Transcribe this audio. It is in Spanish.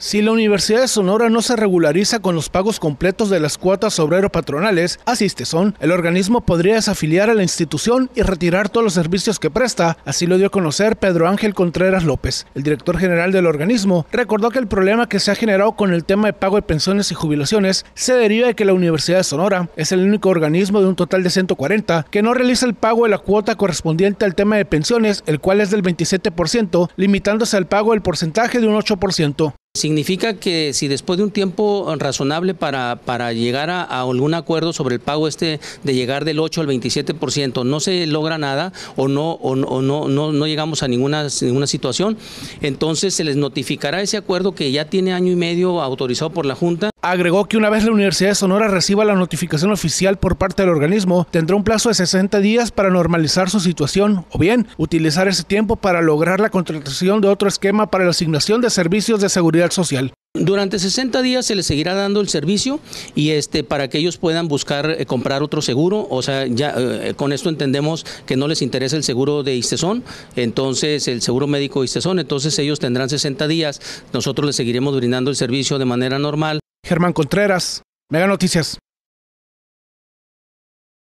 Si la Universidad de Sonora no se regulariza con los pagos completos de las cuotas obrero-patronales, asiste son, el organismo podría desafiliar a la institución y retirar todos los servicios que presta, así lo dio a conocer Pedro Ángel Contreras López. El director general del organismo recordó que el problema que se ha generado con el tema de pago de pensiones y jubilaciones se deriva de que la Universidad de Sonora es el único organismo de un total de 140 que no realiza el pago de la cuota correspondiente al tema de pensiones, el cual es del 27%, limitándose al pago del porcentaje de un 8%. Significa que si después de un tiempo razonable para, para llegar a, algún acuerdo sobre el pago este de llegar del 8 al 27% no se logra nada o no, o no, no, no, llegamos a ninguna, ninguna situación, entonces se les notificará ese acuerdo que ya tiene año y medio autorizado por la Junta. Agregó que una vez la Universidad de Sonora reciba la notificación oficial por parte del organismo, tendrá un plazo de 60 días para normalizar su situación o bien utilizar ese tiempo para lograr la contratación de otro esquema para la asignación de servicios de seguridad social. Durante 60 días se les seguirá dando el servicio y este para que ellos puedan buscar eh, comprar otro seguro, o sea, ya eh, con esto entendemos que no les interesa el seguro de Istezón, entonces el seguro médico de Istezón, entonces ellos tendrán 60 días, nosotros les seguiremos brindando el servicio de manera normal. Germán Contreras, Mega Noticias.